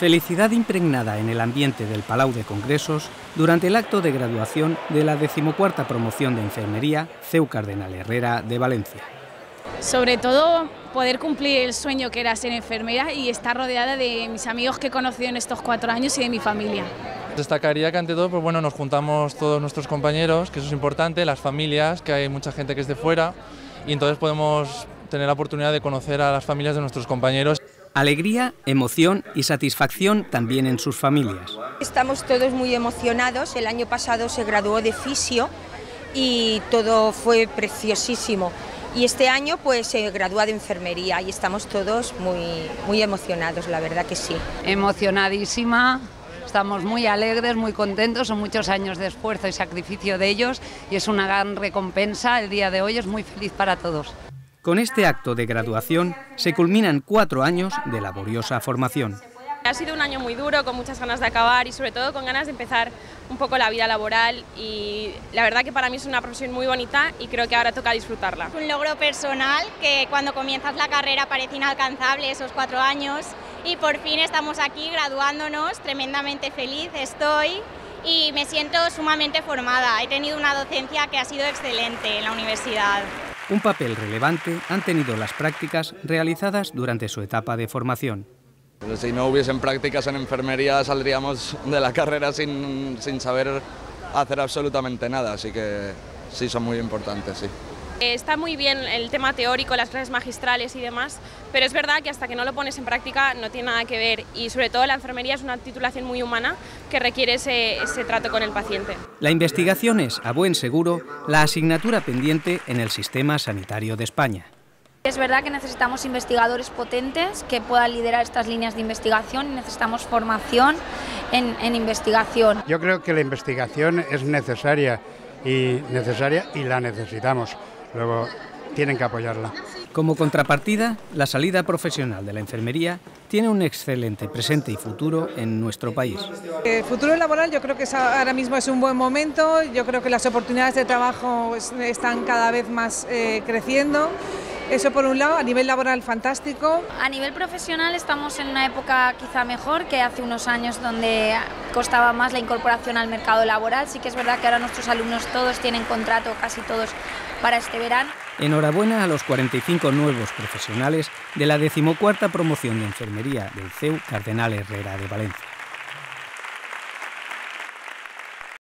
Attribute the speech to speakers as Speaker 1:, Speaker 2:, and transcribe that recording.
Speaker 1: Felicidad impregnada en el ambiente del Palau de Congresos durante el acto de graduación de la decimocuarta promoción de enfermería CEU Cardenal Herrera de Valencia.
Speaker 2: Sobre todo poder cumplir el sueño que era ser enfermera y estar rodeada de mis amigos que he conocido en estos cuatro años y de mi familia.
Speaker 3: Destacaría que ante todo pues bueno, nos juntamos todos nuestros compañeros, que eso es importante, las familias, que hay mucha gente que es de fuera y entonces podemos tener la oportunidad de conocer a las familias de nuestros compañeros.
Speaker 1: Alegría, emoción y satisfacción también en sus familias.
Speaker 4: Estamos todos muy emocionados. El año pasado se graduó de fisio y todo fue preciosísimo. Y este año pues se gradúa de enfermería y estamos todos muy, muy emocionados, la verdad que sí.
Speaker 5: Emocionadísima, estamos muy alegres, muy contentos, son muchos años de esfuerzo y sacrificio de ellos y es una gran recompensa. El día de hoy es muy feliz para todos.
Speaker 1: Con este acto de graduación se culminan cuatro años de laboriosa formación.
Speaker 6: Ha sido un año muy duro, con muchas ganas de acabar y sobre todo con ganas de empezar un poco la vida laboral y la verdad que para mí es una profesión muy bonita y creo que ahora toca disfrutarla.
Speaker 7: Un logro personal que cuando comienzas la carrera parece inalcanzable esos cuatro años y por fin estamos aquí graduándonos, tremendamente feliz estoy y me siento sumamente formada. He tenido una docencia que ha sido excelente en la universidad.
Speaker 1: Un papel relevante han tenido las prácticas realizadas durante su etapa de formación.
Speaker 8: Si no hubiesen prácticas en enfermería saldríamos de la carrera sin, saber hacer absolutamente nada, así que sí son muy importantes, sí.
Speaker 6: Está muy bien el tema teórico, las clases magistrales y demás, pero es verdad que hasta que no lo pones en práctica no tiene nada que ver y sobre todo la enfermería es una titulación muy humana que requiere ese, trato con el paciente.
Speaker 1: La investigación es, a buen seguro, la asignatura pendiente en el sistema sanitario de España.
Speaker 9: Es verdad que necesitamos investigadores potentes que puedan liderar estas líneas de investigación y necesitamos formación en, en investigación.
Speaker 10: Yo creo que la investigación es necesaria y necesaria y la necesitamos. Luego tienen que apoyarla.
Speaker 1: Como contrapartida, la salida profesional de la enfermería tiene un excelente presente y futuro en nuestro país.
Speaker 11: El futuro laboral yo creo que ahora mismo es un buen momento, yo creo que las oportunidades de trabajo están cada vez más eh, creciendo. Eso por un lado, a nivel laboral fantástico.
Speaker 9: A nivel profesional estamos en una época quizá mejor que hace unos años donde costaba más la incorporación al mercado laboral. Sí que es verdad que ahora nuestros alumnos todos tienen contrato, casi todos, para este verano.
Speaker 1: Enhorabuena a los 45 nuevos profesionales de la decimocuarta promoción de enfermería del CEU Cardenal Herrera de Valencia.